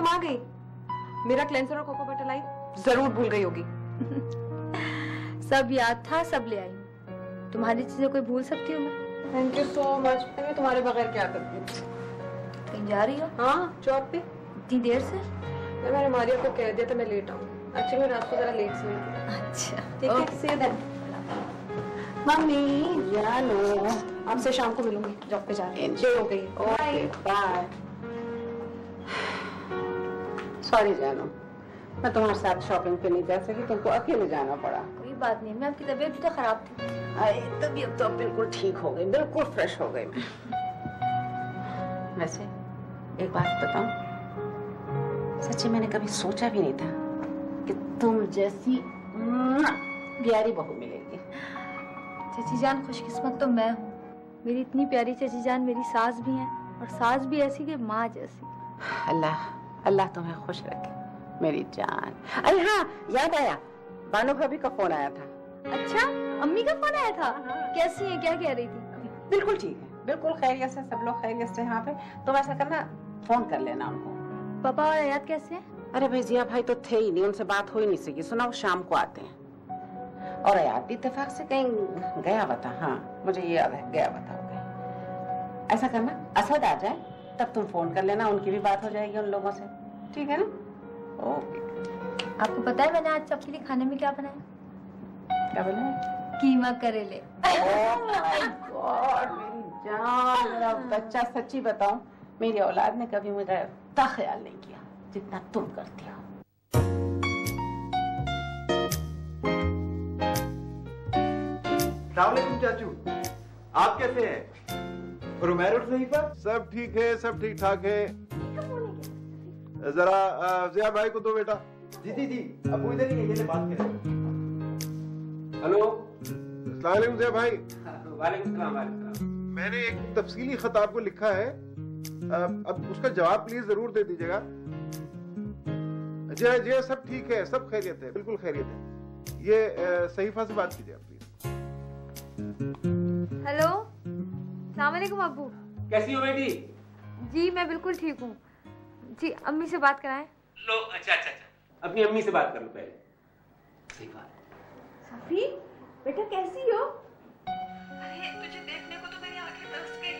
तुम आ गई? मेरा क्लेंसर और कोको बटर लाई ज़रूर भूल गई होगी। सब याद था सब ले आई। तुम्हारी चीज़ें कोई भूल सकती हूँ मैं? थैंक यू सो मच मैं तुम्हारे बगैर क्या करती कहीं जा रही हो? हाँ जॉब पे। इतनी देर से? मैं मैंने मारिया को कह दिया था मैं लेट आऊँ। एक्चुअली मैं रात को जरा लेट से अच्छा। ठीक है सी देन मम्मी जानो आपसे शाम को मिलूँगी जॉब पे जा रही हूँ। गई। बाय सॉरी जानो। मैं तुम्हारे साथ शॉपिंग पे नहीं जा सकी तुमको अकेले जाना पड़ा। कोई बात नहीं मैं आपकी तबीयत भी तो खराब थी। तबीयत तो बिल्कुल ठीक हो गई बिल्कुल फ्रेश हो गई मैं। वैसे एक बात बताऊँ। सच्ची मैंने कभी सोचा भी नहीं था कि तुम जैसी प्यारी बहू मिलेगी। चची जान खुशकिस्मत तो मैं हूँ। मेरी इतनी प्यारी चची जान मेरी सास भी हैं और सास भी ऐसी कि माँ जैसी। अल्लाह अल्लाह तुम्हें खुश रखे। मेरी जान। अरे हाँ याद आया। बानो भाभी का फ़ोन आया था। अच्छा अम्मी का फ़ोन आया था? कैसी है? क्या कह रही थी? बिल्कुल ठीक है। बिल्कुल खैरियत से सब लोग खैरियत से यहाँ पे। तुम ऐसा करना फ़ोन कर लेना उनको। पापा और आयात कैसे है? अरे भाई जिया भाई तो थे ही नहीं उनसे बात हो ही नहीं सकी। सुना वो शाम को आते हैं। और याद भी इत्तेफाक से कहीं गया बता। हाँ मुझे ये याद है गया बता। हो ऐसा करना असद आ जाए। तब तुम फ़ोन कर लेना उनकी भी बात हो जाएगी उन लोगों से। ठीक है ना? ओके। आपको पता है मैंने आज सबके लिए खाने में क्या बनाया? क्या बोले कीमा करेले। मेरी मेरा बच्चा सच्ची बताऊँ मेरी औलाद ने कभी मुझे इतना ख्याल नहीं किया जितना तुम करती हो। चाचू। आप कैसे हैं? और उमैर और सहीफा सब ठीक है सब ठीक ठाक है। जरा जिया भाई को दो बेटा। जी जी जी। अबू इधर ही है ये बात करें हेलो? सलाम जिया भाई। वालेकुम सलाम वालेकुम मैंने एक तफसीली खत आपको लिखा है। अब उसका जवाब प्लीज़ ज़रूर दे दीजिएगा। जी जी सब ठीक है सब खैरियत है बिल्कुल खैरियत है। ये सहीफा से बात कीजिए आप प्लीज़ हेलो? सलाम वालेकुम अब्बू कैसी हो बेटी? जी मैं बिल्कुल ठीक हूँ। जी अम्मी से बात कराएँ। लो अच्छा अच्छा अच्छा। अपनी अम्मी से बात कर लो पहले। सही बात सफी बेटा कैसी हो? अरे तुझे देखने को तो मेरी आँखें तरस गई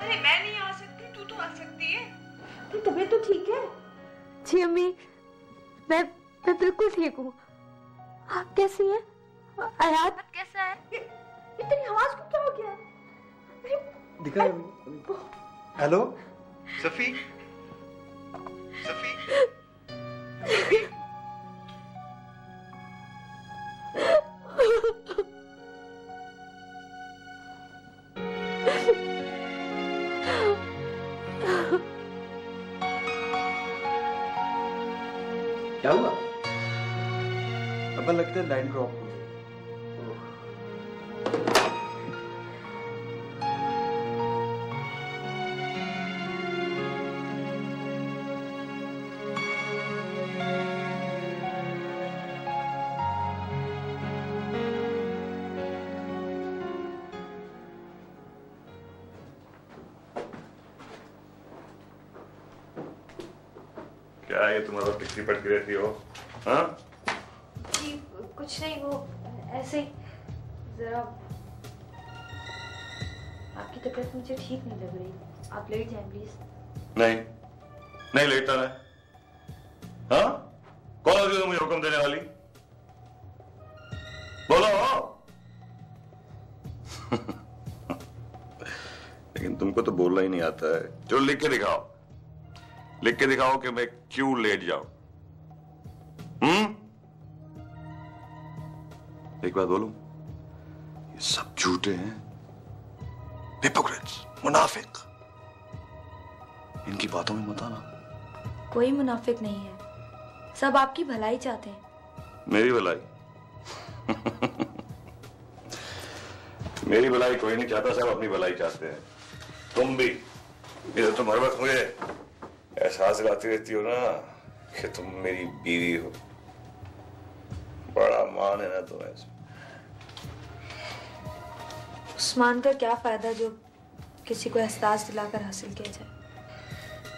अरे मैं नहीं आ सकती तू तो आ सकती है। तेरी तबीयत तो ठीक है? जी अम्मी मैं मैं बिल्कुल ठीक हूँ। आप कैसी हैं? आयात? कैसा है? ये तेरी आवाज़ को क्या हो गया? दिखा हेलो? सफी? सफी? क्या हुआ? अब लगता है लाइन ड्रॉप हो टिक्की पटकी रहती हो हाँ? जी कुछ नहीं वो ऐसे ही जरा आपकी तबीयत मुझे ठीक नहीं लग रही। आप लेट जाएँ प्लीज़ नहीं। नहीं लेटना है। हाँ? कौन होती हो मुझे हुक्म देने वाली? बोलो। लेकिन तुमको तो बोलना ही नहीं आता है। चलो लिख के दिखाओ। लिख के दिखाओ कि मैं क्यों लेट जाऊँ। एक बात बोलूँ? ये सब झूठे हैं। हिपोक्रेट्स मुनाफिक। इनकी बातों में मत आना। कोई मुनाफिक नहीं है। सब आपकी भलाई चाहते हैं। मेरी भलाई। मेरी भलाई कोई नहीं चाहता सब अपनी भलाई चाहते हैं। तुम भी। ये तुम हर वक्त मुझे एहसास दिलाती रहती हो ना कि तुम मेरी बीवी हो। बड़ा मान है ना तुम्हें उस्मान का क्या फ़ायदा जो किसी को एहसास दिलाकर हासिल किया जाए?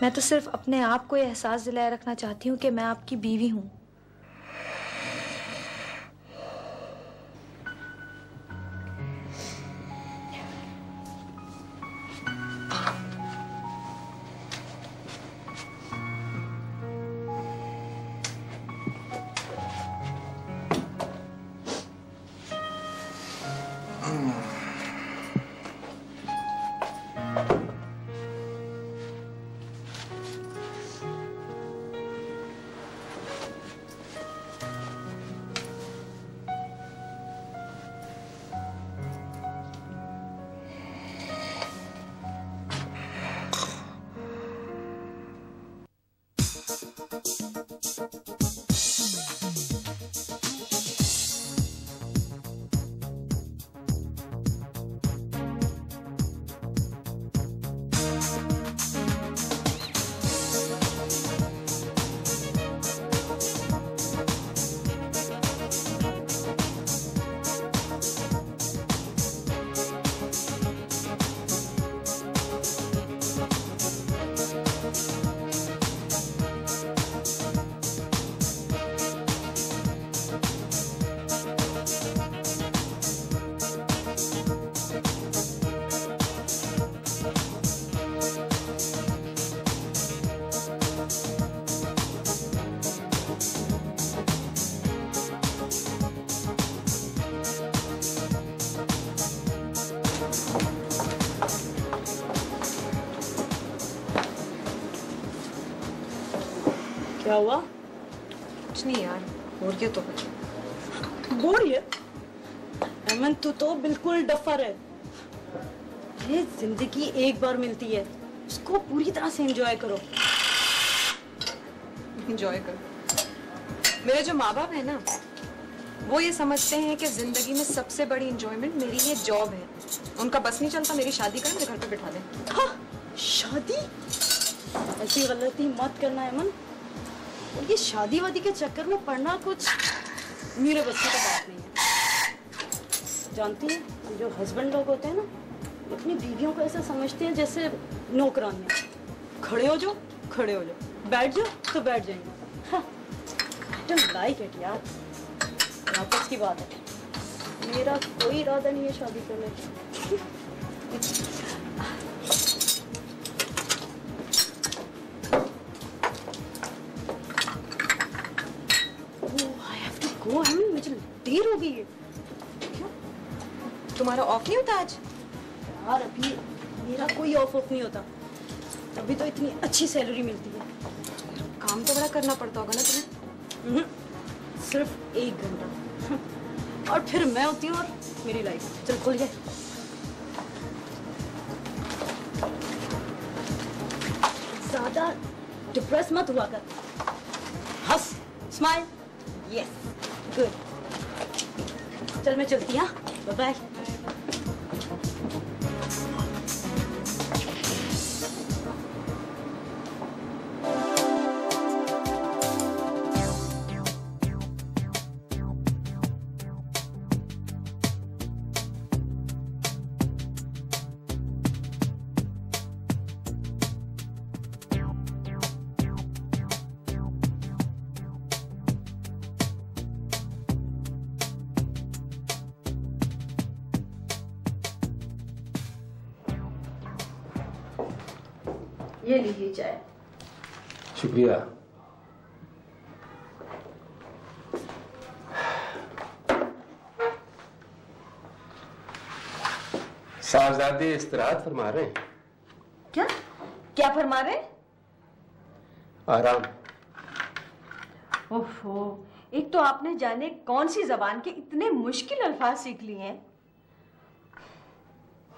मैं तो सिर्फ़ अपने आप को ये एहसास दिलाए रखना चाहती हूँ कि मैं आपकी बीवी हूँ। बिल्कुल डफर है। ये ज़िंदगी एक बार मिलती है उसको पूरी तरह से एंजॉय करो। एंजॉय करो। मेरे जो माँ बाप है ना वो ये समझते हैं कि ज़िंदगी में सबसे बड़ी इंजॉयमेंट मेरी ये जॉब है। उनका बस नहीं चलता मेरी शादी करें मेरे घर पे बिठा दें। हाँ, शादी? ऐसी गलती मत करना है और ये शादी वादी के चक्कर में पढ़ना कुछ मेरे बस की बात नहीं है। जानती हैं, जो हस्बैंड लोग होते हैं ना, अपनी बीवियों को ऐसा समझते हैं जैसे नौकरानियाँ खड़े हो जाओ, खड़े हो जाओ। बैठ जाओ तो बैठ जाएँगे। लाइक इट यार। वापस की बात है। मेरा कोई इरादा नहीं है शादी करने का। ऑफ़ नहीं होता। अभी तो इतनी अच्छी सैलरी मिलती है। काम तो बड़ा करना पड़ता होगा ना तुम्हें? हम्म, सिर्फ़ एक घंटा। और फिर मैं होती हूँ और मेरी लाइफ चल खुल जाए ज़्यादा डिप्रेस मत हुआ कर। हंस स्माइल यस गुड चल मैं चलती हाँ बाय बाय ये लीजिए चाय। शुक्रिया। साहबजादे इस्तराहत फरमा रहे हैं। क्या? क्या फरमा रहे आराम। ओफो एक तो आपने जाने कौन सी जबान के इतने मुश्किल अल्फाज सीख लिए हैं।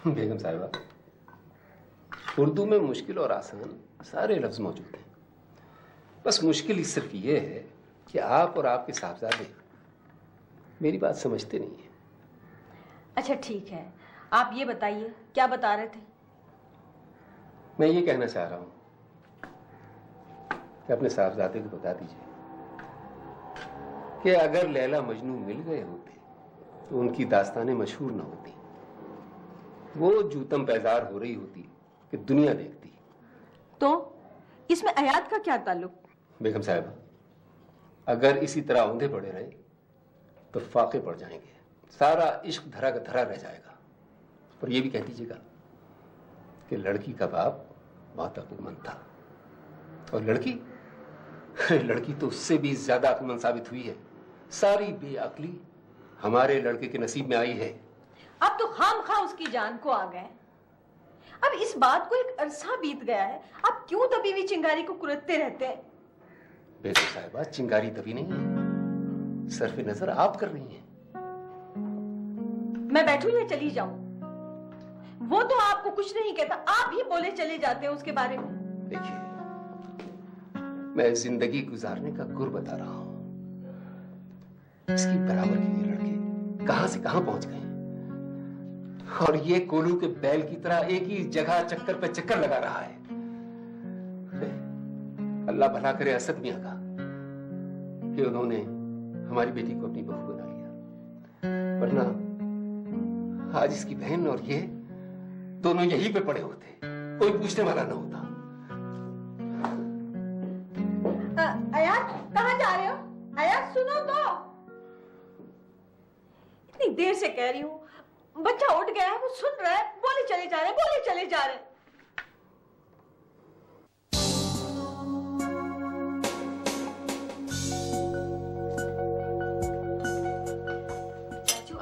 बेगम साहिबा उर्दू में मुश्किल और आसान सारे लफ्ज मौजूद हैं। बस मुश्किल सिर्फ़ ये है कि आप और आपके साहबजादे मेरी बात समझते नहीं है। अच्छा ठीक है। आप ये बताइए क्या बता रहे थे? मैं ये कहना चाह रहा हूँ। कि अपने साहबजादे को बता दीजिए कि अगर लैला मजनू मिल गए होते तो उनकी दास्तानें मशहूर ना होती। वो जूतम पैजार हो रही होती। कि दुनिया देखती तो इसमें आयात का क्या ताल्लुक? बेगम साहब अगर इसी तरह औंधे पड़े रहे तो फाके पड़ जाएँगे। सारा इश्क धरा का धरा रह जाएगा। और ये भी कह दीजिएगा कि लड़की का बाप बहुत अक्लमंद था। और लड़की? लड़की तो उससे भी ज़्यादा अक्लमंद साबित हुई है। सारी बेअकली हमारे लड़के के नसीब में आई है। अब तो खाम खा उसकी जान को आ गए। अब इस बात को एक अरसा बीत गया है। आप क्यों दबी हुई चिंगारी को कुरतते रहते हैं? बेगम साहिबा चिंगारी दबी नहीं है। सरफ नज़र आप कर रही हैं। मैं बैठू या चली जाऊँ? वो तो आपको कुछ नहीं कहता। आप ही बोले चले जाते हैं उसके बारे में। देखिए मैं ज़िंदगी गुजारने का गुर बता रहा हूँ। इसकी बराबर के ये लड़के कहाँ से कहाँ पहुँच गए और ये कोलू के बैल की तरह एक ही जगह चक्कर पे चक्कर लगा रहा है। अल्लाह भला करे असद मियाँ का कि उन्होंने हमारी बेटी को अपनी बहू बना लिया। वरना आज इसकी बहन और ये दोनों यहीं पे पड़े होते। कोई पूछने वाला ना होता। कहाँ जा रहे हो? अयान सुनो तो। इतनी देर से कह रही हूँ। बच्चा उठ गया है वो सुन रहा है बोले चले जा रहे बोले चले जा रहे।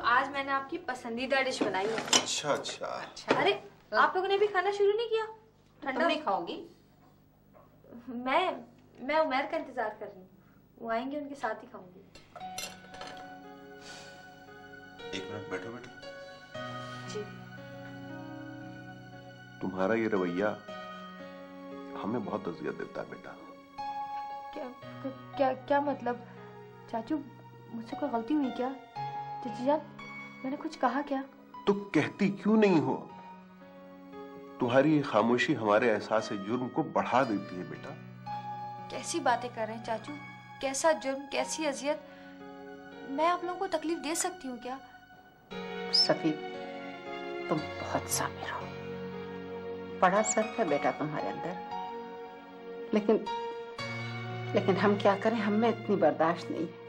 आज मैंने आपकी पसंदीदा डिश बनाई है। अच्छा अच्छा। अच्छा। अरे आप लोगों ने भी खाना शुरू नहीं किया? ठंडा नहीं खाओगी? मैं मैं उमर का इंतज़ार कर रही हूँ। वो आएँगे उनके साथ ही खाऊँगी। एक मिनट बैठो बेटा तुम्हारा ये रवैया हमें बहुत अजियत देता है बेटा। क्या क्या क्या मतलब? चाचू मुझसे कोई गलती हुई क्या? चाची जान मैंने कुछ कहा क्या? तो कहती क्यों नहीं हो? तुम्हारी खामोशी हमारे एहसास जुर्म को बढ़ा देती है बेटा। कैसी बातें कर रहे हैं चाचू? कैसा जुर्म कैसी अजियत? मैं आप लोगों को तकलीफ़ दे सकती हूँ क्या? सफी तुम बहुत सामिर हो। बड़ा सर्फ है बेटा तुम्हारे अंदर। लेकिन लेकिन हम क्या करें? हम में इतनी बर्दाश्त नहीं है।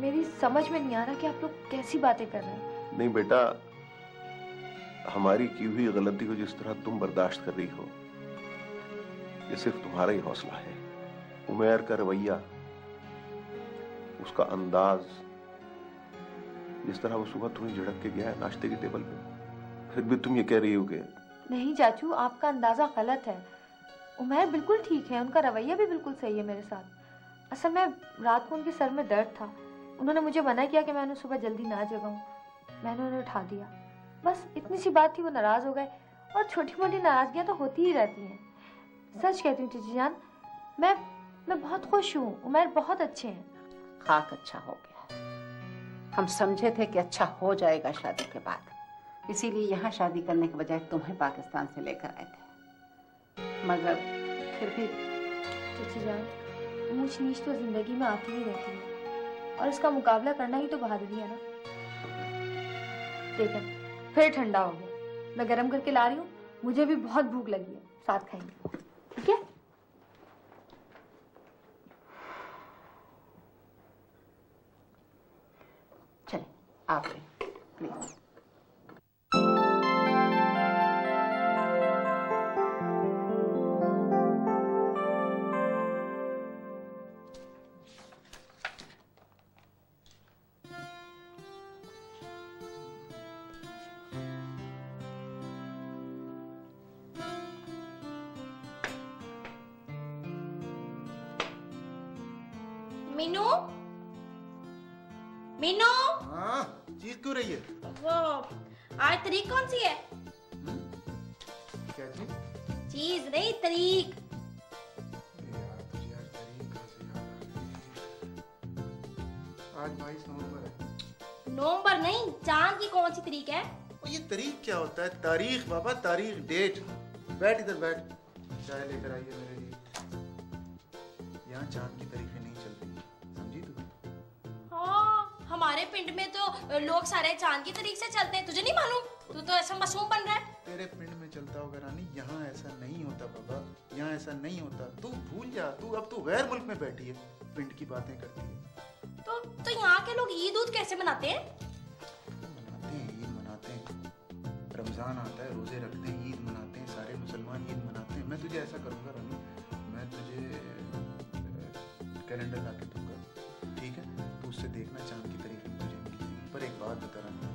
मेरी समझ में नहीं आ रहा कि आप लोग कैसी बातें कर रहे हैं। नहीं बेटा हमारी की हुई गलती को जिस तरह तुम बर्दाश्त कर रही हो ये सिर्फ़ तुम्हारा ही हौसला है। उमेर का रवैया उसका अंदाज जिस तरह वो सुबह तुम्हें झड़क के गया है नाश्ते की टेबल पे फिर भी तुम ये कह रही हो कि नहीं, चाचू, आपका अंदाज़ा गलत है। उमर बिल्कुल ठीक है, उनका रवैया भी बिल्कुल सही है मेरे साथ। असल में, रात को उनके सर में दर्द था। उन्होंने मुझे मना किया कि मैं उन्हें सुबह जल्दी ना जगाऊं। मैंने उन्हें उठा दिया। बस, इतनी सी बात थी, वो नाराज़ हो गए। और छोटी मोटी नाराजगियाँ तो होती ही रहती हैं। सच कहती हूँ चीची जान, मैं मैं बहुत खुश हूँ। उमर बहुत अच्छे हैं। खाक अच्छा हो गया। हम समझे थे कि अच्छा हो जाएगा शादी के बाद। इसीलिए यहाँ शादी करने के बजाय तुम्हें पाकिस्तान से लेकर आए थे। मगर फिर भी चची जान नीच तो ज़िंदगी में आती ही रहती है। और इसका मुकाबला करना ही तो बहादुरी है ना? देखें फिर ठंडा हो गया। मैं गर्म करके ला रही हूँ, मुझे भी बहुत भूख लगी है। साथ खाएँगे। ठीक है? चले आप प्लीज़ मीनू? मीनू? हाँ चीज़ क्यों रही है? वो आज तारीख कौन सी है? क्या चीज़ चीज़ नहीं तारीख आज बाईस नवंबर है। नवंबर नहीं चाँद की कौन सी तरीक है? और ये तारीख क्या होता है? तारीख बाबा तारीख डेट। बैठ इधर बैठ। चाय लेकर आइए मेरे लिए। पिंड में तो लोग सारे चाँद की तारीख से चलते हैं। तुझे नहीं मालूम? तू तो ऐसा मासूम बन रहा है। तेरे पिंड में चलता होगा रानी यहाँ ऐसा नहीं होता बाबा यहाँ ऐसा नहीं होता। तू भूल जा तू अब तू गैर मुल्क में बैठी है पिंड की बातें करती है। तो तो यहाँ के लोग ईद उद कैसे मनाते हैं? मनाते हैं ईद मनाते हैं। रमज़ान आता है रोज़े रखते हैं ईद मनाते हैं सारे मुसलमान ईद मनाते हैं। मैं तुझे ऐसा करूँगा रानी मैं तुझे कैलेंडर ला के दूँगा ठीक है? तू उससे देखना चाँद की जाएगी पर एक बात बता रानी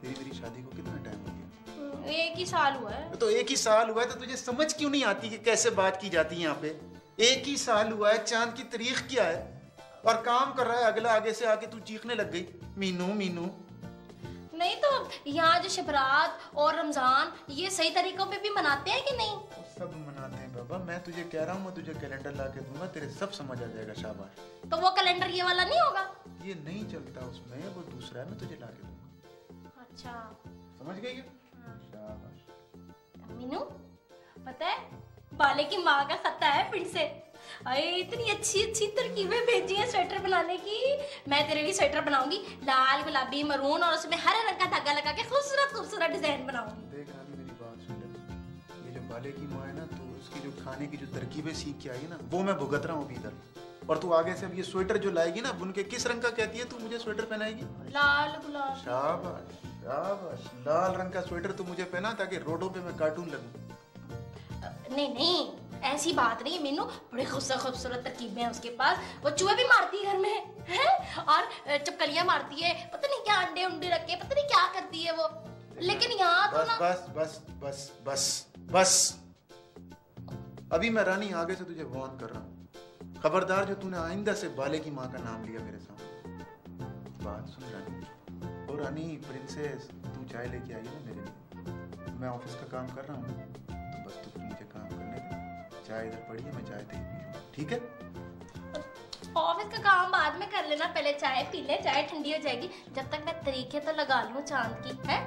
तेरी मेरी शादी को कितना टाइम हो गया? एक ही साल हुआ है। तो एक ही साल हुआ है तो तुझे समझ क्यों नहीं आती कि कैसे बात की जाती है यहाँ पे? एक ही साल हुआ है चाँद की तारीख क्या है? और काम कर रहा है अगला आगे से आके तू चीखने लग गई। मीनू मीनू। नहीं तो यहाँ जो शबरात और रमज़ान ये सही तरीकों पे भी मनाते हैं कि नहीं? सब मनाते हैं बाबा। मैं तुझे कह रहा हूँ मैं तुझे कैलेंडर ला के दूँगा तेरे सब समझ आ जाएगा शाबाश। तो वो कैलेंडर ये वाला नहीं होगा? ये नहीं चलता उसमें वो दूसरा है मैं तुझे ला के दूँगा। अच्छा। समझ गई क्या? मीनू पता है बाले की माँ का खत्ता है फिर से। अरे इतनी अच्छी अच्छी तरकीबें भेजी हैं स्वेटर बनाने की। मैं तेरे लिए स्वेटर बनाऊँगी लाल गुलाबी मरून और उसमें हरे रंग का धागा लगा के खूबसूरत खूबसूरत डिज़ाइन बनाऊँगी। देख रानी मेरी बात सुन ले। ये जो बाले की माँ है ना तो उसकी जो खाने की जो तरकीबें सीख के आई है ना वो मैं भुगत रहा हूँ अभी इधर। और तू आगे से अब ये स्वेटर जो लाएगी ना बुन के किस रंग का कहती है तू मुझे स्वेटर पहनाएगी? लाल गुलाब। शाबाश शाबाश। लाल रंग का स्वेटर तू मुझे पहना ताकि रोडों पे मैं कार्टून लगूं। नहीं नहीं ऐसी बात नहीं मीनू। बड़ी खूबसूरत खूबसूरत तरकीबें हैं उसके पास। वो चूहे भी मारती है घर में है? और चपकलियाँ मारती है। पता नहीं क्या अंडे उंडे रख पता नहीं क्या करती है वो। लेकिन यहाँ तो बस ना बस बस बस बस बस। अभी मैं रानी आगे से तुझे वार्न कर रहा हूँ। खबरदार जो तूने आइंदा से बाले की माँ का नाम लिया मेरे सामने। बात सुन रानी। ओ रानी प्रिंसेस तू चाय लेके आई है मेरे लिए। मैं ऑफ़िस का काम कर रहा हूँ। तो बस तू मुझे काम करने दे। चाय इधर पड़ी है, मैं चाय पी ठीक है? ऑफ़िस का काम बाद में कर लेना। पहले चाय पी ले, चाय ठंडी हो जाएगी। जब तक मैं तरीके तो लगा लूँ चाँद की, है?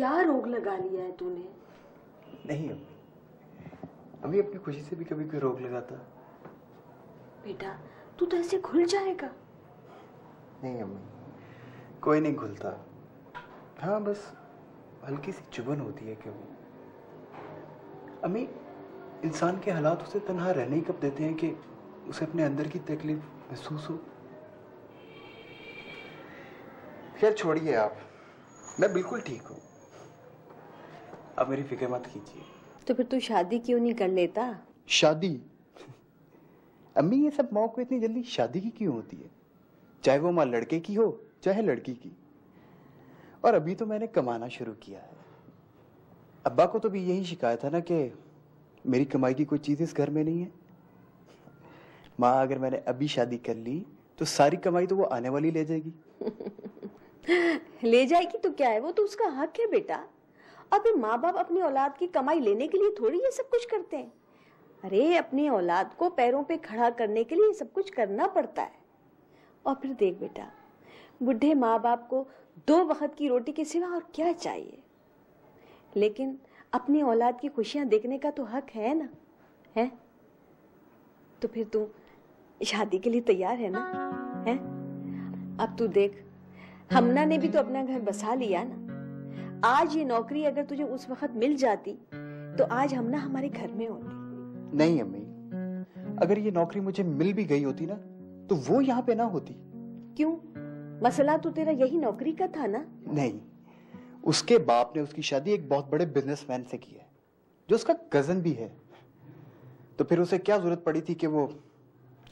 क्या रोग लगा लिया है तूने? नहीं अम्मी। अम्मी अपनी खुशी से भी कभी कोई रोक लगाता। बेटा तू तो ऐसे खुल जाएगा। नहीं अम्मी। कोई नहीं खुलता हाँ बस हल्की सी चुभन होती है कभी अम्मी इंसान के हालात उसे तनहा रहने ही कब देते हैं कि उसे अपने अंदर की तकलीफ़ महसूस हो? खैर छोड़िए आप। मैं बिल्कुल ठीक हूँ। अब मेरी फ़िक्र मत कीजिए। तो फिर तू शादी क्यों नहीं कर लेता? शादी? अम्मी ये सब मौत को इतनी जल्दी शादी की क्यों होती है? चाहे वो माँ लड़के की हो चाहे लड़की की। और अभी तो मैंने कमाना शुरू किया है। अब्बा को तो भी यही शिकायत है ना कि मेरी कमाई की कोई चीज़ इस घर में नहीं है। माँ अगर मैंने अभी शादी कर ली तो सारी कमाई तो वो आने वाली ले जाएगी। ले जाएगी तो क्या है? वो तो उसका हक है बेटा। अभी माँ बाप अपनी औलाद की कमाई लेने के लिए थोड़ी ये सब कुछ करते हैं। अरे, अपनी औलाद को पैरों पे खड़ा करने के लिए सब कुछ करना पड़ता है। और फिर देख बेटा, बुढ़े माँ बाप को दो वक्त की रोटी के सिवा और क्या चाहिए? लेकिन अपनी औलाद की खुशियाँ देखने का तो हक है ना? है? तो फिर तू शादी के लिए तैयार है ना? है? अब तू देख, हमना ने भी तो अपना घर बसा लिया ना? आज ये नौकरी अगर तुझे उस वक्त मिल जाती तो आज हमना हमारे घर में होती। नहीं अम्मी। अगर ये नौकरी मुझे मिल भी गई होती ना तो वो यहाँ पे ना होती। क्यों? मसला तो तेरा यही नौकरी का था ना? नहीं। उसके बाप ने उसकी शादी एक बहुत बड़े बिजनेसमैन से की है जो उसका कज़न भी है। तो फिर उसे क्या ज़रूरत पड़ी थी कि वो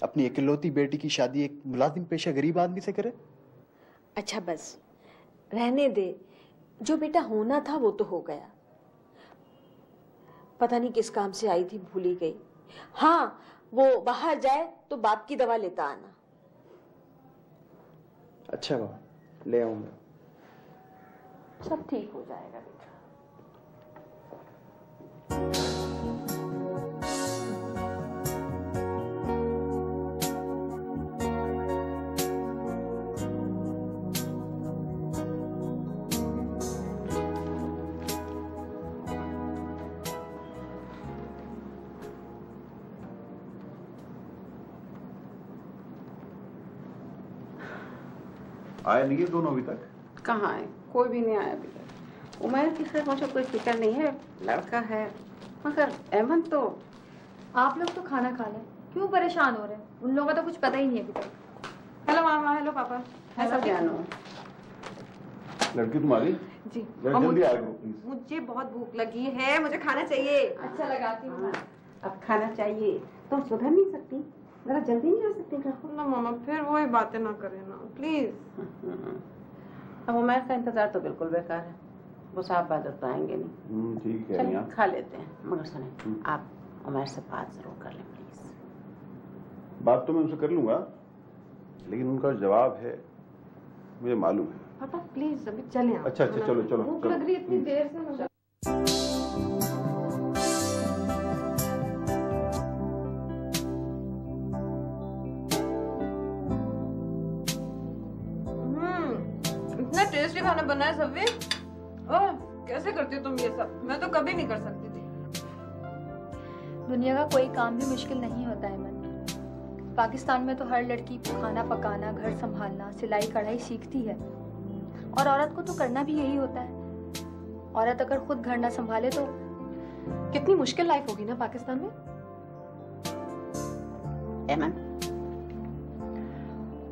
अपनी इकलौती बेटी की शादी एक मुलाजिम पेशा गरीब आदमी से करे? अच्छा बस रहने दे। जो बेटा होना था वो तो हो गया। पता नहीं किस काम से आई थी भूली गई। हाँ वो बाहर जाए तो बाप की दवा लेता आना। अच्छा बाबा ले आऊँगा सब ठीक हो जाएगा बेटा। आए नहीं है दोनों अभी तक? कहाँ है? कोई भी नहीं आया अभी तक। उमर की खैर मुझे कोई फ़िक्र नहीं है। लड़का है। मगर अहमद तो आप लोग तो खाना खा लें। क्यों परेशान हो रहे हैं? उन लोगों का तो कुछ पता ही नहीं है अभी तक। हेलो मामा हेलो पापा। हेलो जानू लड़की तुम्हारी? जी। प्लीज़ मुझे बहुत भूख लगी है। मुझे खाना चाहिए। अच्छा लगाती हूँ अब खाना चाहिए। तुम सुधर नहीं सकती। जरा जल्दी नहीं आ सकती घर? को ना मामा फिर वही बातें ना करें ना प्लीज़ अब उमेर का इंतज़ार तो बिल्कुल बेकार है। वो साहब बादल तो आएँगे नहीं। हम्म, ठीक है खा लेते हैं। मगर सुने आप उमेर से बात ज़रूर कर लें प्लीज़ बात तो मैं उनसे कर लूँगा लेकिन उनका जवाब है मुझे मालूम है। पापा प्लीज़ अभी चले अच्छा अच्छा चलो चलो भूख लग रही है इतनी देर से मुझे बना है सब्ज़ी ओह कैसे करती हो तुम ये सब? मैं तो कभी नहीं कर सकती थी। दुनिया का कोई काम भी मुश्किल नहीं होता है मन। पाकिस्तान में तो हर लड़की खाना पकाना घर संभालना सिलाई कढ़ाई सीखती है। और औरत को तो करना भी यही होता है। औरत अगर खुद घर ना संभाले तो कितनी मुश्किल लाइफ होगी ना पाकिस्तान में? एमन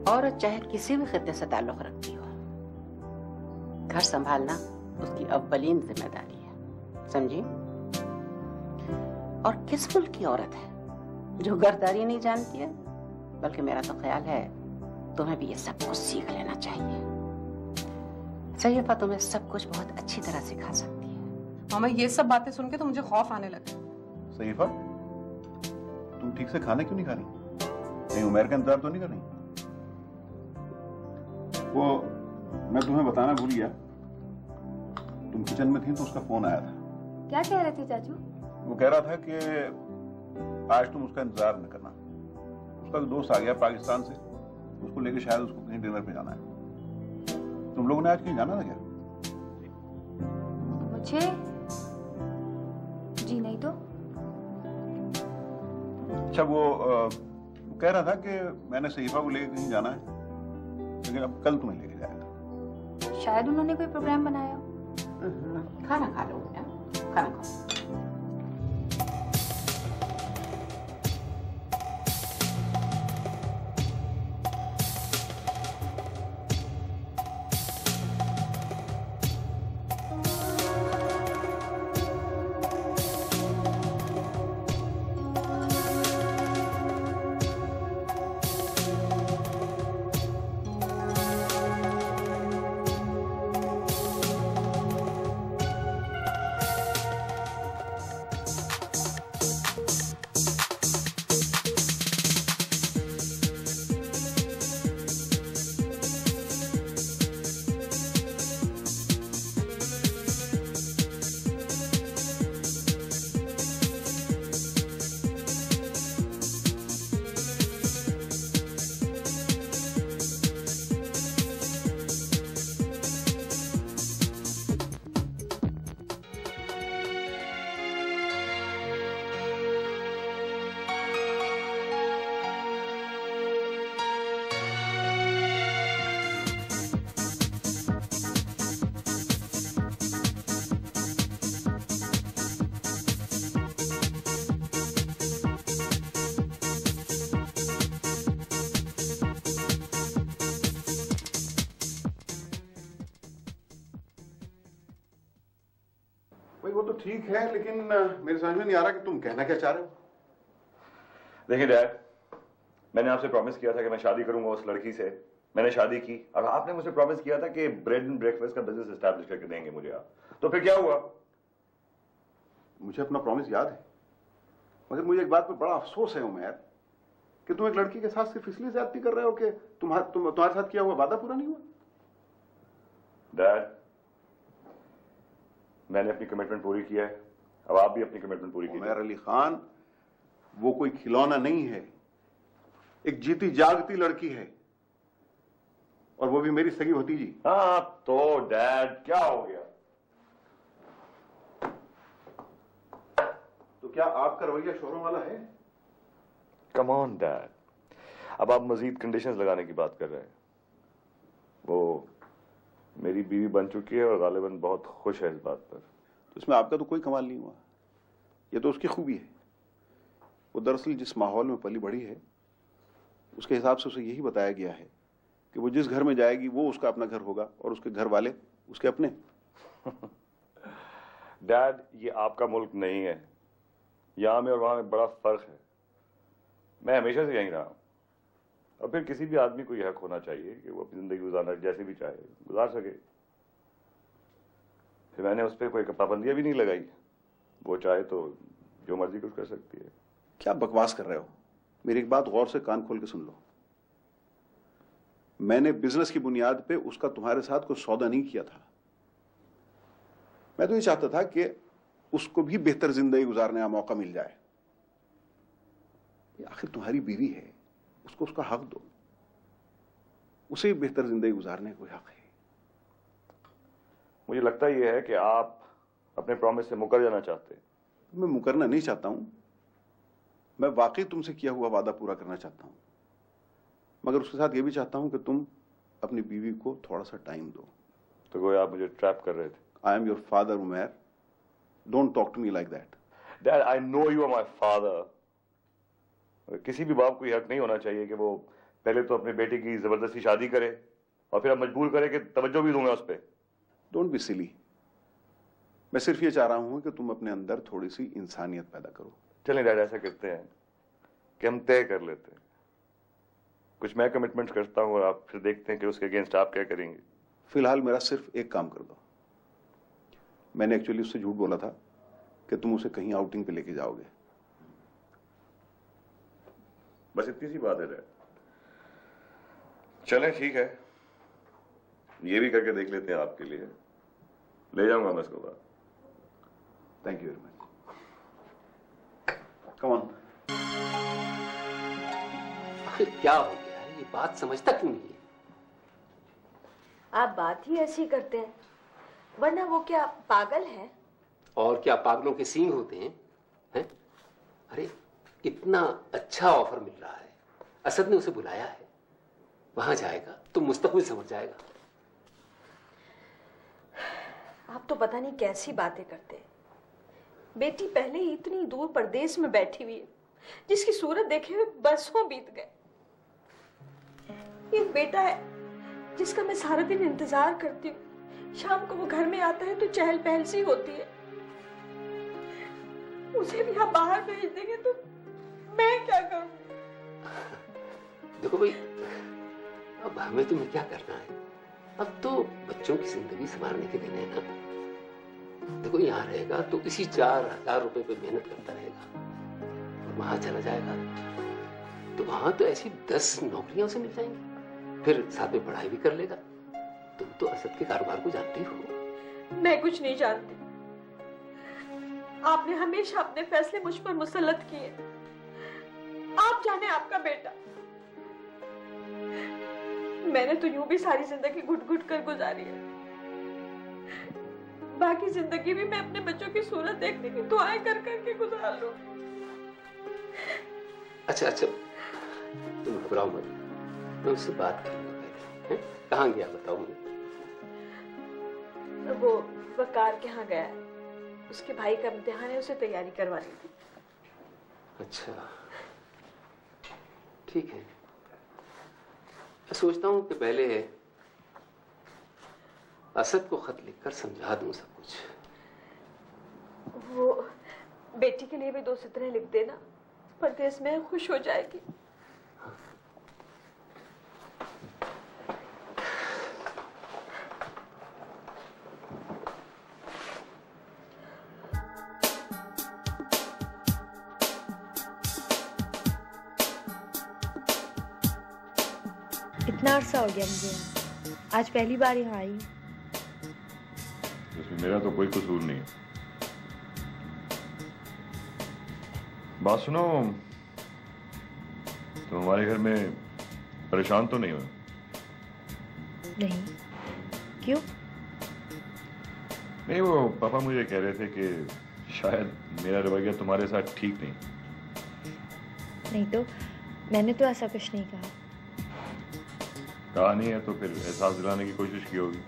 औरत चाहे किसी भी खत्ते से ताल्लुक रखती हो घर संभालना उसकी अव्वलीन ज़िम्मेदारी है समझी? और किस मुल्क की औरत है जो घरदारी नहीं जानती है? बल्कि मेरा तो ख्याल है तुम्हें भी ये सब कुछ सीख लेना चाहिए। सैयफा तुम्हें सब कुछ बहुत अच्छी तरह सिखा सकती है। मामा ये सब बातें सुन के तो मुझे खौफ आने लगा। सहीफा तुम ठीक से खाना क्यों नहीं खा रही? उमेर का इंतज़ार तो नहीं कर रही? वो मैं तुम्हें बताना भूल गया। तुम किचन में थी तो उसका फ़ोन आया था। क्या कह रहे थे चाचू? वो कह रहा था कि आज तुम उसका इंतज़ार न करना। उसका तो दोस्त आ गया पाकिस्तान से। उसको लेके शायद उसको कहीं डिनर पे जाना है। तुम लोगों ने आज कहीं जाना था क्या? मुझे? जी नहीं तो? अच्छा वो, वो कह रहा था कि मैंने सहीफा को लेके कहीं जाना है लेकिन अब कल तुम्हें लेके जाएगा। शायद उन्होंने कोई प्रोग्राम बनाया kanan ka da wuya kanan ka वो तो ठीक है लेकिन मेरे समझ में नहीं आ रहा कि तुम कहना क्या चाह रहे हो। देखिए डैड मैंने आपसे प्रॉमिस किया था कि मैं शादी करूँगा उस लड़की से। मैंने शादी की। और आपने मुझे प्रॉमिस किया था कि ब्रेड एंड ब्रेकफास्ट का बिज़नेस एस्टैब्लिश करके देंगे मुझे आप। तो फिर क्या हुआ? मुझे अपना प्रॉमिस याद है। मगर मुझे एक बात पर बड़ा अफसोस है उमेर कि तुम एक लड़की के साथ सिर्फ़ इसलिए ज्यादती कर रहे हो कि तुम्हारा तुम, तुम्हारे साथ किया हुआ वादा पूरा नहीं हुआ? डैड मैंने अपनी कमिटमेंट पूरी की है अब आप भी अपनी कमिटमेंट पूरी उमर अली खान वो कोई खिलौना नहीं है। एक जीती जागती लड़की है और वो भी मेरी सगी भतीजी। हाँ तो डैड क्या हो गया? तो क्या आपका रवैया शोरों वाला है? कम ऑन डैड अब आप मजीद कंडीशंस लगाने की बात कर रहे हैं। वो मेरी बीवी बन चुकी है और गालिबन बहुत खुश है इस बात पर। तो इसमें आपका तो कोई कमाल नहीं हुआ। ये तो उसकी खूबी है। वो दरअसल जिस माहौल में पली बढ़ी है उसके हिसाब से उसे यही बताया गया है कि वो जिस घर में जाएगी वो उसका अपना घर होगा और उसके घर वाले उसके अपने। डैड ये आपका मुल्क नहीं है। यहाँ में और वहाँ में बड़ा फ़र्क है। मैं हमेशा से यहीं रहा हूँ। और फिर किसी भी आदमी को यह हक होना चाहिए कि वो अपनी ज़िंदगी गुजारना जैसे भी चाहे, गुजार सके। फिर मैंने उस पर कोई पाबंदियाँ भी नहीं लगाई। वो चाहे तो जो मर्ज़ी कुछ कर सकती है। क्या बकवास कर रहे हो? मेरी एक बात गौर से कान खोल के सुन लो। मैंने बिज़नेस की बुनियाद पे उसका तुम्हारे साथ कोई सौदा नहीं किया था। मैं तो ये चाहता था कि उसको भी बेहतर ज़िंदगी गुजारने का मौका मिल जाए। आखिर तुम्हारी बीवी है। उसको उसका हक दो। उसे बेहतर ज़िंदगी गुजारने का हक है। मुझे लगता यह है कि आप अपने प्रॉमिस से मुकर जाना चाहते हैं। मैं मुकरना नहीं चाहता हूँ। मैं वाकई तुमसे किया हुआ वादा पूरा करना चाहता हूँ। मगर उसके साथ ये भी चाहता हूँ कि तुम अपनी बीवी को थोड़ा सा टाइम दो। तो गोया आप मुझे ट्रैप कर रहे थे। I am your father Umair don't talk to me like that dad I know you are my father किसी भी बाप को यह हक नहीं होना चाहिए कि वो पहले तो अपने बेटे की ज़बरदस्ती शादी करे और फिर अब मजबूर करे कि तवज्जो भी दूँगा उस पर डोंट बी सिली मैं सिर्फ़ ये चाह रहा हूँ कि तुम अपने अंदर थोड़ी सी इंसानियत पैदा करो। चलें डैड ऐसा करते हैं कि हम तय कर लेते हैं। कुछ मैं कमिटमेंट करता हूँ और आप फिर देखते हैं कि उसके अगेंस्ट आप क्या करेंगे। फ़िलहाल मेरा सिर्फ़ एक काम कर दो। मैंने एक्चुअली उससे झूठ बोला था कि तुम उसे कहीं आउटिंग पे लेके जाओगे। बस इतनी सी बात है डैड चलें ठीक है। ये भी करके देख लेते हैं आपके लिए। ले जाऊँगा मैं इसको बाहर। Thank you very much come on आखिर क्या हो गया? ये बात समझता क्यों नहीं है? आप बात ही ऐसी करते हैं। वरना वो क्या पागल है? और क्या पागलों के सींग होते हैं? हैं? अरे इतना अच्छा ऑफ़र मिल रहा है। असद ने उसे बुलाया है। वहाँ जाएगा तो मुस्तकबिल समझ जाएगा। आप तो पता नहीं कैसी बातें करते बेटी पहले ही इतनी दूर परदेश में बैठी हुई है, जिसकी सूरत देखे हुए बरसों बीत गए। एक बेटा है, जिसका मैं सारा दिन इंतज़ार करती हूँ। शाम को वो घर में आता है तो चहल पहल सी होती है। उसे भी आप बाहर भेज देंगे तो मैं क्या करूँगी देखो भाई अब हमें तुम्हें क्या करना है? अब तो बच्चों की ज़िंदगी संभालने के दिन है ना। देखो यहाँ रहेगा तो इसी चार हज़ार रुपए पे मेहनत करता रहेगा और वहाँ चला जाएगा। तो वहाँ तो ऐसी दस नौकरियाँ उसे मिल जाएँगी। फिर साथ में पढ़ाई भी कर लेगा। तुम तो असद के कारोबार को जानती हो। मैं कुछ नहीं जानती। आपने हमेशा अपने फैसले मुझ पर मुसलत किए। आप जाने आपका बेटा। मैंने तो यूँ भी सारी ज़िंदगी घुट घुट कर गुजारी है। बाकी ज़िंदगी भी मैं अपने बच्चों की सूरत देखने की दुआएँ कर करके गुजार लूँ। अच्छा अच्छा। तुम घबराओ मत। मैं उससे बात करूँगा? कहाँ गया बताओ मुझे। वो वकार के यहाँ गया। उसके भाई का इम्तिहान है उसे तैयारी करवानी थी। अच्छा। ठीक है। मैं सोचता हूँ कि पहले असद को खत लिखकर समझा दू सब कुछ। वो बेटी के लिए भी दो सितरे लिख देना परदेश में खुश हो जाएगी। हो। गया मुझे आज पहली बार यहाँ आई। इसमें मेरा तो कोई कसूर नहीं है। बात सुनो तो हमारे घर में परेशान तो नहीं हो? नहीं। क्यों? नहीं वो पापा मुझे कह रहे थे कि शायद मेरा रवैया तुम्हारे साथ ठीक नहीं। नहीं तो मैंने तो ऐसा कुछ नहीं कहा। कहा नहीं है तो फिर एहसास दिलाने की कोशिश की होगी।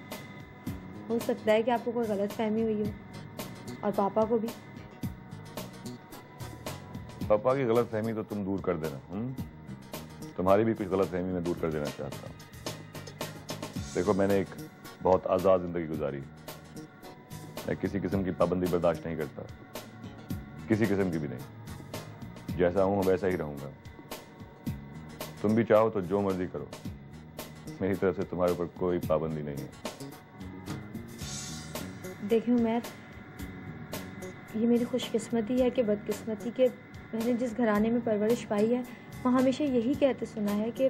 हो सकता है कि आपको कोई गलत फहमी हुई हो और पापा को भी। पापा की गलत फहमी तो तुम दूर कर देना हुँ? तुम्हारी भी कुछ गलत फहमी मैं दूर कर देना चाहता हूँ। देखो मैंने एक बहुत आज़ाद ज़िंदगी गुजारी मैं किसी किस्म की पाबंदी बर्दाश्त नहीं करता किसी किस्म की भी नहीं। जैसा हूँ वैसा ही रहूँगा। तुम भी चाहो तो जो मर्ज़ी करो। मेरी तरफ़ से तुम्हारे ऊपर कोई पाबंदी नहीं है। देखिए उमैर ये मेरी खुशकिस्मती है कि बदकिस्मती के मैंने जिस घराने में परवरिश पाई है वहाँ हमेशा यही कहते सुना है कि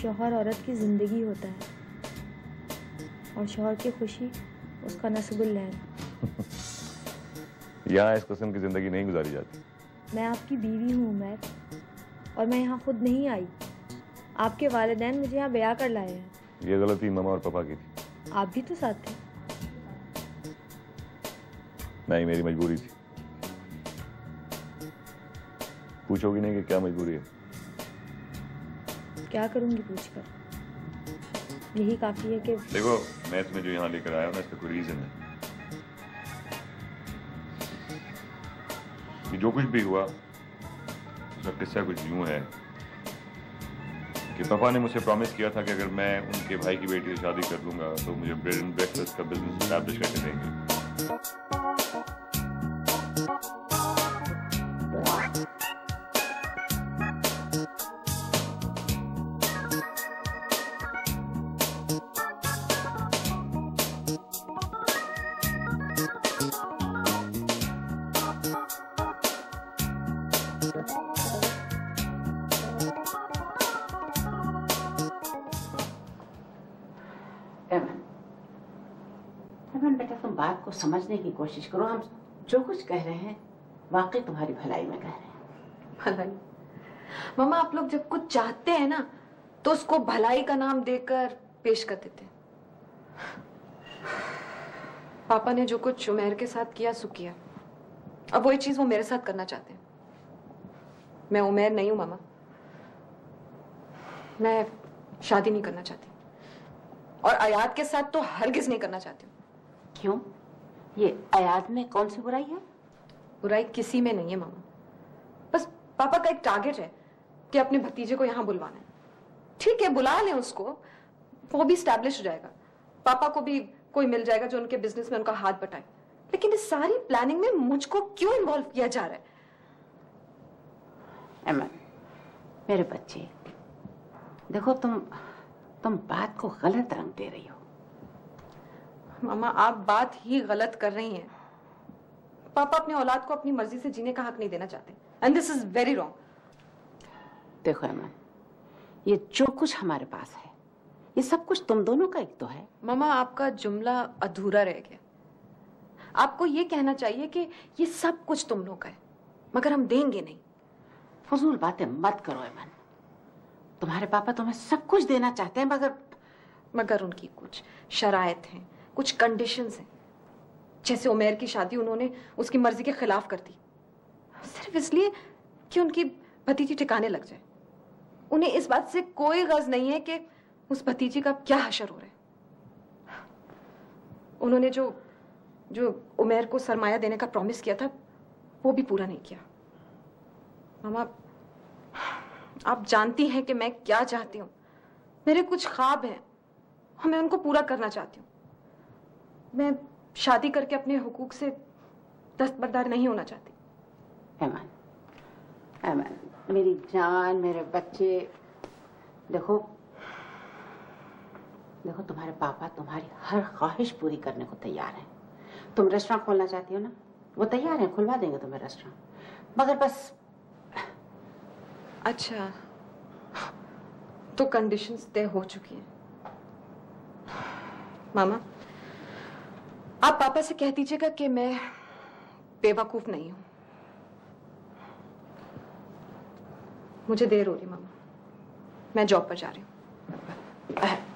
शौहर औरत की ज़िंदगी होता है और शोहर की खुशी उसका नसबुल लहर। यहाँ इस किस्म की ज़िंदगी नहीं गुजारी जाती। मैं आपकी बीवी हूँ उमैर और मैं यहाँ खुद नहीं आई। आपके वालिदैन मुझे यहाँ ब्याह कर लाए हैं। ये गलती ममा और पापा की थी। आप भी तो साथ थे। नहीं मेरी मजबूरी थी। पूछोगी नहीं कि क्या मजबूरी है? क्या करूँगी पूछकर? यही काफ़ी है कि देखो मैं तुम्हें जो यहाँ लेकर आया हूँ ना इसका कोई रीजन है। कि जो कुछ भी हुआ उसका किस्सा कुछ यूँ है कि पापा ने मुझे प्रॉमिस किया था कि अगर मैं उनके भाई की बेटी से शादी कर लूँगा तो मुझे ब्रेड एंड ब्रेकफास्ट का बिज़नेस स्टैब्लिश करके देंगे। तुम बात को समझने की कोशिश करो। हम जो कुछ कह रहे हैं, वाकई तुम्हारी भलाई में कह रहे हैं। भलाई? मामा आप लोग जब कुछ चाहते हैं ना तो उसको भलाई का नाम देकर पेश कर देते पापा ने जो कुछ उमेर के साथ किया, सो किया। अब वही चीज़ वो मेरे साथ करना चाहते हैं। मैं उमेर नहीं हूँ मामा मैं शादी नहीं करना चाहती। और आयात के साथ तो हरगिज नहीं करना चाहती हूँ। क्यों? ये अयाद में कौन सी बुराई है? बुराई किसी में नहीं है मामा। बस पापा का एक टारगेट है कि अपने भतीजे को यहाँ बुलवाना है। ठीक है बुला लें उसको। वो भी स्टैब्लिश हो जाएगा पापा को भी कोई मिल जाएगा जो उनके बिज़नेस में उनका हाथ बटाए। लेकिन इस सारी प्लानिंग में मुझको क्यों इन्वॉल्व किया जा रहा है? एमन मेरे बच्चे देखो तुम तुम बात को गलत रंग दे रही हो। मामा आप बात ही गलत कर रही हैं। पापा अपने औलाद को अपनी मर्ज़ी से जीने का हक नहीं देना चाहते। And this is very wrong देखो एमन ये जो कुछ हमारे पास है ये सब कुछ तुम दोनों का एक तो है। मामा आपका जुमला अधूरा रह गया। आपको ये कहना चाहिए कि ये सब कुछ तुम लोग का है मगर हम देंगे नहीं। फजूल बातें मत करो एमन तुम्हारे पापा तुम्हें सब कुछ देना चाहते हैं मगर मगर उनकी कुछ शरायत हैं। कुछ कंडीशंस हैं। जैसे उमेर की शादी उन्होंने उसकी मर्ज़ी के खिलाफ कर दी। सिर्फ़ इसलिए कि उनकी भतीजी ठिकाने लग जाए। उन्हें इस बात से कोई गर्ज नहीं है कि उस भतीजी का क्या हशर हो रहा है। उन्होंने जो जो उमेर को सरमाया देने का प्रॉमिस किया था, वो भी पूरा नहीं किया। मामा, आप जानती हैं कि मैं क्या चाहती हूँ। मेरे कुछ ख्वाब हैं। और मैं उनको पूरा करना चाहती हूँ। मैं शादी करके अपने हुकूक से दस्तबरदार नहीं होना चाहती। एमन एमन मेरी जान मेरे बच्चे देखो देखो तुम्हारे पापा तुम्हारी हर ख्वाहिश पूरी करने को तैयार हैं। तुम रेस्टोरेंट खोलना चाहती हो ना? वो तैयार है खुलवा देंगे तुम्हें रेस्टोरेंट मगर बस अच्छा तो कंडीशंस तय हो चुकी हैं। मामा आप पापा से कह दीजिएगा कि मैं बेवकूफ़ नहीं हूँ। मुझे देर हो रही, मामा। मैं जॉब पर जा रही हूँ।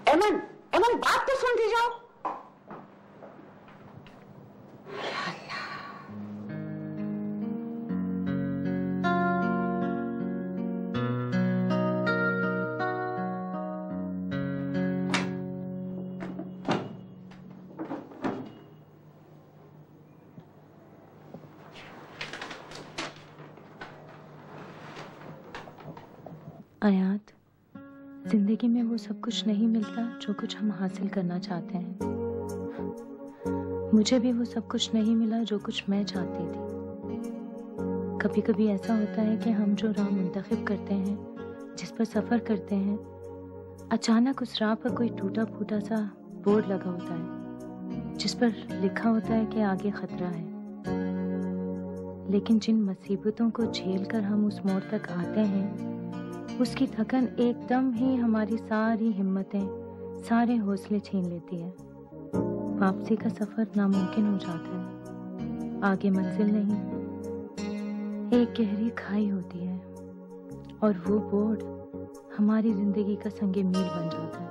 एमन एमन, बात तो सुन जाओ। आयात। ज़िंदगी में वो सब कुछ नहीं मिलता जो कुछ हम हासिल करना चाहते हैं। मुझे भी वो सब कुछ नहीं मिला जो कुछ मैं चाहती थी। कभी कभी ऐसा होता है कि हम जो राह मुंतखब करते हैं, जिस पर सफ़र करते हैं, अचानक उस राह पर कोई टूटा फूटा सा बोर्ड लगा होता है, जिस पर लिखा होता है कि आगे खतरा है। लेकिन जिन मुसीबतों को झेल कर हम उस मोड़ तक आते हैं उसकी थकन एकदम ही हमारी सारी हिम्मतें, सारे हौसले छीन लेती है। वापसी का सफ़र नामुमकिन हो जाता है। आगे मंजिल नहीं। एक गहरी खाई होती है, और वो बोर्ड हमारी ज़िंदगी का संगे मील बन जाता है।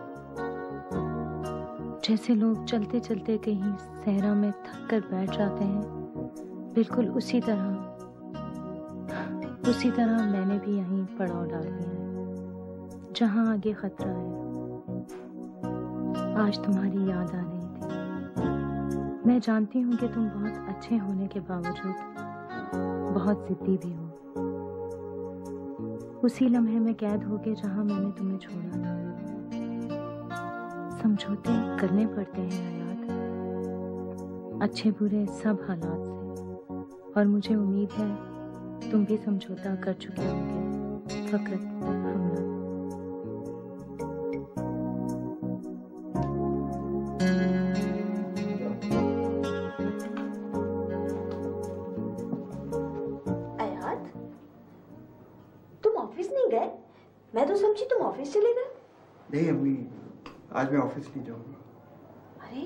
जैसे लोग चलते चलते कहीं सहरा में थक कर बैठ जाते हैं, बिल्कुल उसी तरह उसी तरह मैंने भी यहीं पड़ाव डाल दिया है, जहाँ आगे खतरा है। आज तुम्हारी याद आ रही थी। मैं जानती हूँ कि तुम बहुत अच्छे होने के बावजूद बहुत जिद्दी भी हो। उसी लम्हे में कैद हो गए जहाँ मैंने तुम्हें छोड़ा था। समझौते करने पड़ते हैं हयात अच्छे बुरे सब हालात से। और मुझे उम्मीद है तुम भी समझौता कर चुके होंगे। फकत हम ना। तुम ऑफ़िस नहीं गए? मैं तो समझी तुम ऑफ़िस चले गए। नहीं अम्मी आज मैं ऑफ़िस नहीं जाऊँगा। अरे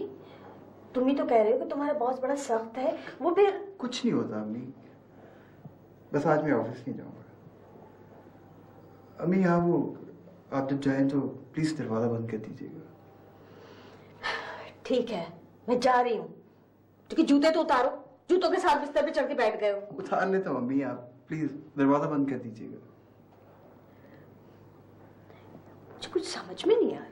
तुम ही तो कह रहे हो कि तुम्हारा बॉस बड़ा सख्त है। वो फिर कुछ नहीं होता अम्मी। बस आज मैं ऑफ़िस नहीं जाऊँगा। अम्मी यहाँ वो आप जब जाएँ तो प्लीज़ दरवाज़ा बंद कर दीजिएगा। ठीक है मैं जा रही हूँ। क्योंकि जूते तो उतारो जूतों के साथ बिस्तर पे चढ़ के बैठ गए हो। उतार लेता हूँ अम्मी आप प्लीज़ दरवाज़ा बंद कर दीजिएगा। मुझे कुछ समझ में नहीं आ रहा है।